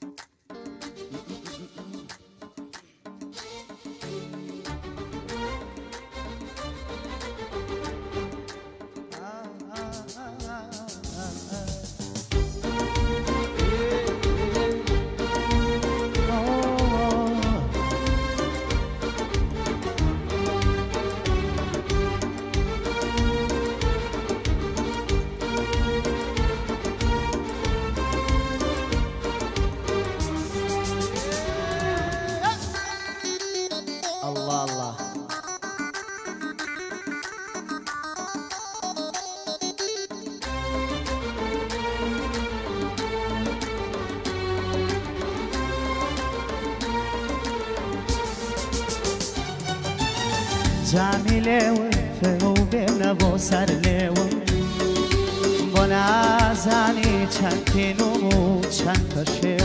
Bye. الله الله جميلة وفهوبة وبصر لون بنا زنی چند کنوم و چند کاشه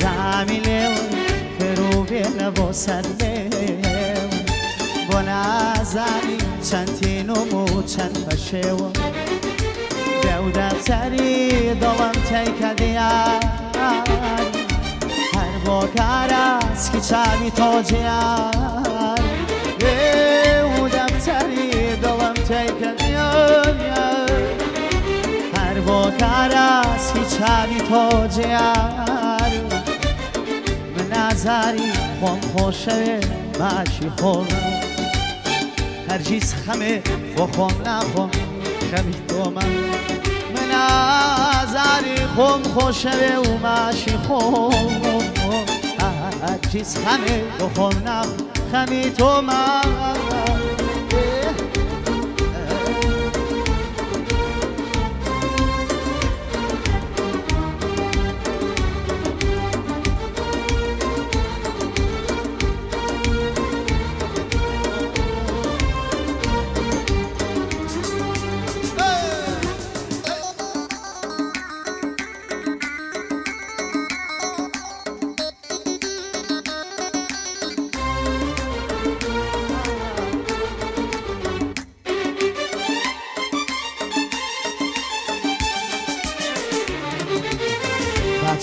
زمیله و بێنە بۆ سەر لێو بۆ نازانی چەندین و چەند پەشێوە دەودەفتەری دڵم تەیکە دیار هەر بۆ کاراسکی چاوی تۆ جیار و دەفتەری دڵم تەیکە دیار هەر بۆ کاراسکی چاوی تۆ جیار من ئازاری خۆم خۆشەوێ باشی خۆم هەرگیز خەمێ بۆ خۆم ناخۆم خەمی تۆمە من. ئازاری خۆم خۆشەوێ و ماشی خۆم هەرگیز خەمێ بۆ خۆم ناخ خەمی تۆمە با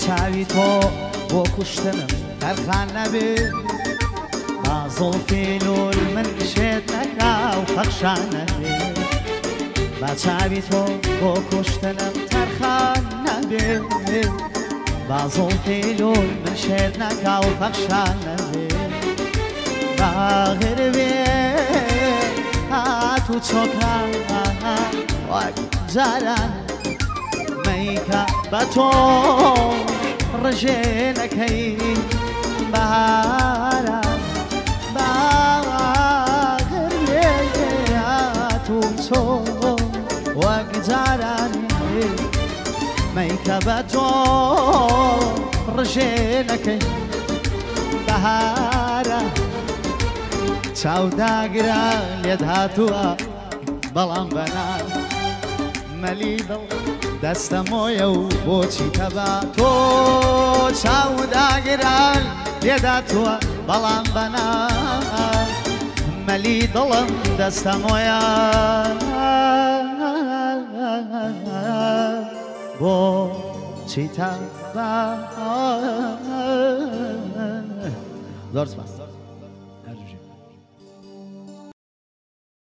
چاوی تۆ بۆ کوشتنم دەرخان نەبێ بازڵفیلول من شێت نەکا و پەخشان نەبێ با چاوی تۆ بۆ کوشتنم تەرخان نەبێ بازڵفیلول من شێت نەکا و پەخشان نەبێ باغر بێ هات و چۆکان وەک جاران تۆ رجينك هي. بهارة بآخر ليات وصوم رجينك بهارة چاو داگرا لێت هاتووە بەڵام بەنا مەلی دڵ دەستەمۆیە و بۆچی تەبا تۆ چاوداگران لێداتووە بەڵام بەنا. مەلی دڵم دەستەمۆیە. بۆ چی تا زۆر سپاس